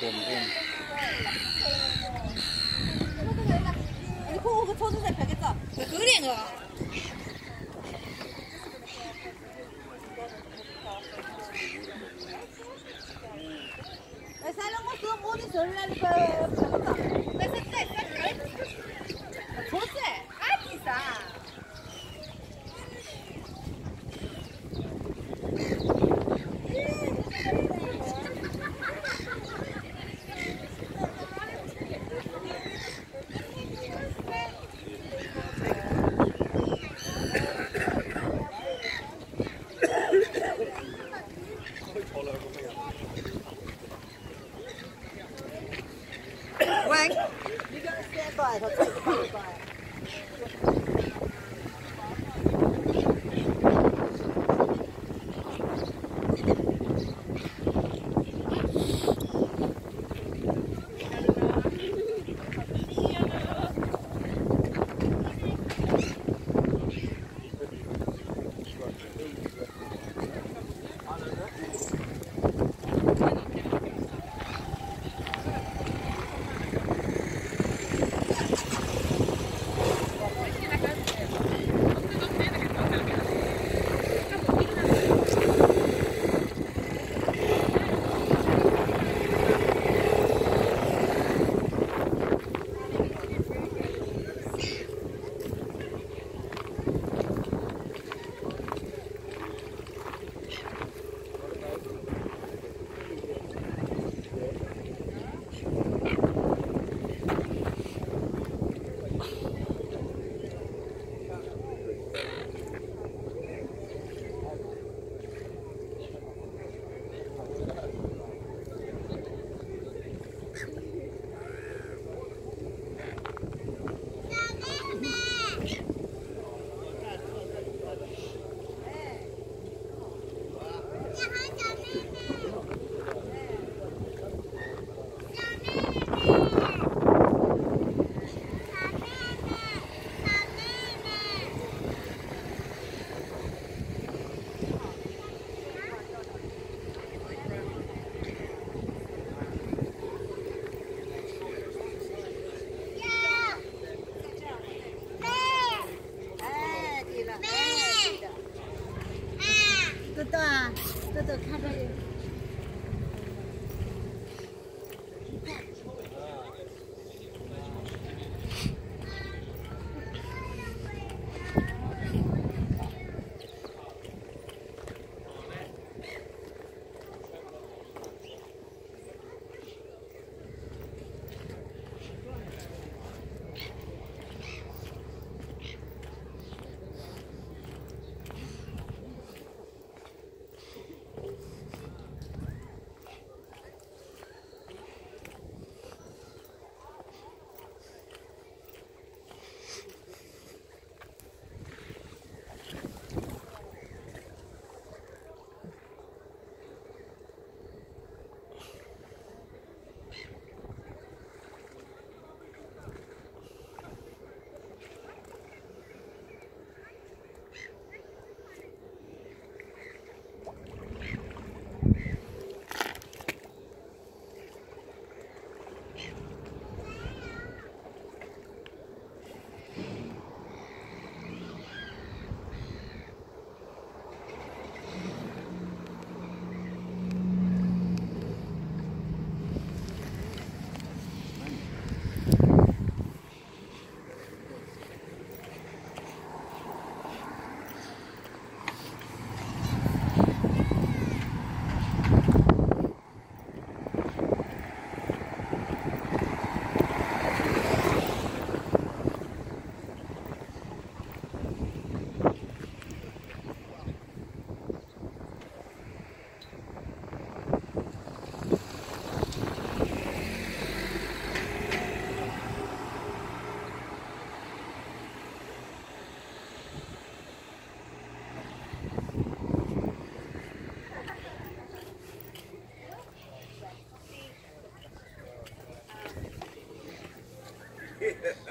boom boom. 你裤子抽出来别给走，可怜啊！You gotta stand by. 看这里